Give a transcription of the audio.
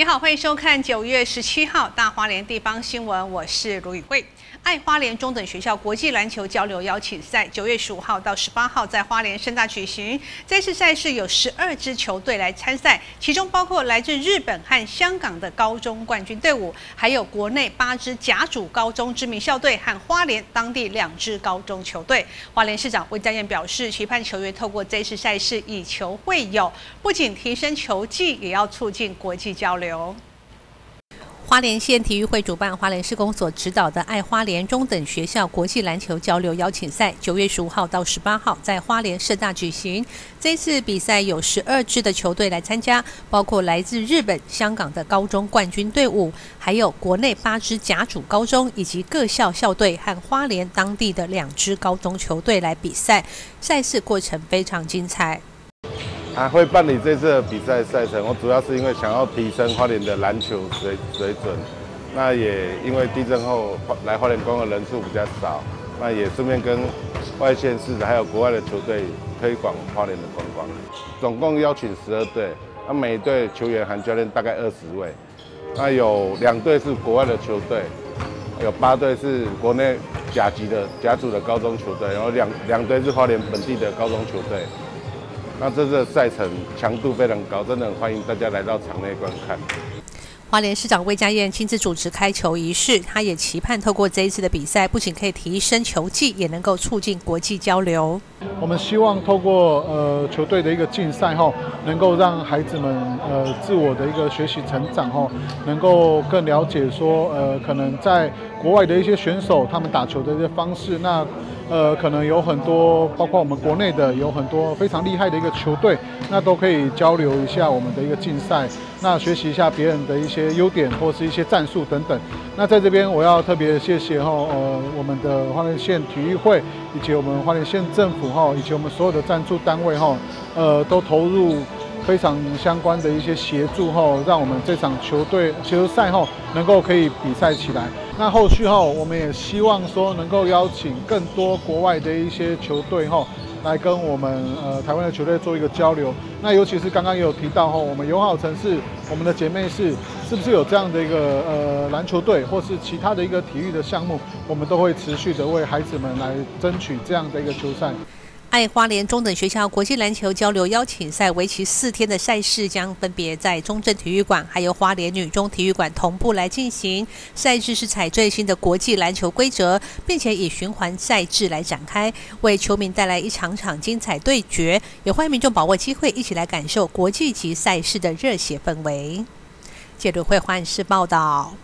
你好，欢迎收看九月十七号大花莲地方新闻，我是卢宇慧。爱花莲中等学校国际篮球交流邀请赛九月十五号到十八号在花莲盛大举行。这次赛事有十二支球队来参赛，其中包括来自日本和香港的高中冠军队伍，还有国内八支甲组高中知名校队和花莲当地两支高中球队。花莲市长魏家燕表示，期盼球员透过这次赛事以球会友，不仅提升球技，也要促进国际交流。花莲县体育会主办，花莲市公所指导的爱花莲中等学校国际篮球交流邀请赛，九月十五号到十八号在花莲盛大举行。这次比赛有十二支的球队来参加，包括来自日本、香港的高中冠军队伍，还有国内八支甲组高中以及各校校队和花莲当地的两支高中球队来比赛。赛事过程非常精彩。啊，会办理这次的比赛赛程，我主要是因为想要提升花莲的篮球水水准。那也因为地震后来花莲观光的人数比较少，那也顺便跟外县市的还有国外的球队推广花莲的观光。总共邀请十二队，那每队球员含教练大概二十位。那有两队是国外的球队，有八队是国内甲级的甲组的高中球队，然后两两队是花莲本地的高中球队。那这次赛程强度非常高，真的很欢迎大家来到场内观看。花莲市长魏家燕亲自主持开球仪式，他也期盼透过这一次的比赛，不仅可以提升球技，也能够促进国际交流。我们希望透过呃球队的一个竞赛哈，能够让孩子们呃自我的一个学习成长哈，能够更了解说呃可能在国外的一些选手他们打球的一些方式那。呃，可能有很多，包括我们国内的有很多非常厉害的一个球队，那都可以交流一下我们的一个竞赛，那学习一下别人的一些优点或是一些战术等等。那在这边我要特别谢谢哈，呃，我们的花莲县体育会以及我们花莲县政府哈，以及我们所有的赞助单位哈，呃，都投入。非常相关的一些协助哈，让我们这场球队球赛后能够可以比赛起来。那后续后，我们也希望说能够邀请更多国外的一些球队哈，来跟我们呃台湾的球队做一个交流。那尤其是刚刚也有提到哈，我们友好城市，我们的姐妹市是不是有这样的一个呃篮球队，或是其他的一个体育的项目，我们都会持续的为孩子们来争取这样的一个球赛。爱花莲中等学校国际篮球交流邀请赛为期四天的赛事将分别在中正体育馆还有花莲女中体育馆同步来进行。赛制是采最新的国际篮球规则，并且以循环赛制来展开，为球迷带来一场场精彩对决。也欢迎民众把握机会，一起来感受国际级赛事的热血氛围。记者会欢迎报道。